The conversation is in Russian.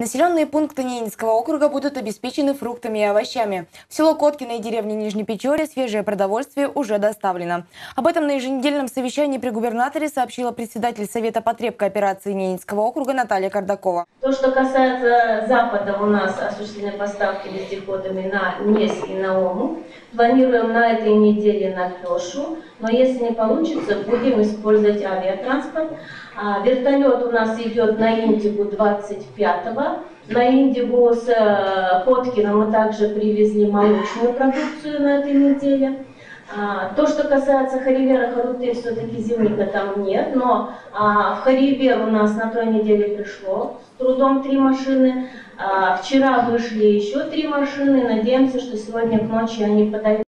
Населенные пункты Ненецкого округа будут обеспечены фруктами и овощами. В село Коткино и деревне Нижней Печоре свежее продовольствие уже доставлено. Об этом на еженедельном совещании при губернаторе сообщила председатель Совета потреб кооперации Ненецкого округа Наталья Кардакова. То, что касается Запада, у нас осуществлены поставки вездеходами на Нес и на Ому. Планируем на этой неделе на Пешу, но если не получится, будем использовать авиатранспорт. А, вертолет у нас идет на Индигу 25-го. На Индигу с э, Коткина мы также привезли молочную продукцию на этой неделе. А, то, что касается Харивера, Харуты, все-таки зимника там нет, но а, в Харивер у нас на той неделе пришло с трудом три машины. А, вчера вышли еще три машины, надеемся, что сегодня к ночи они подают.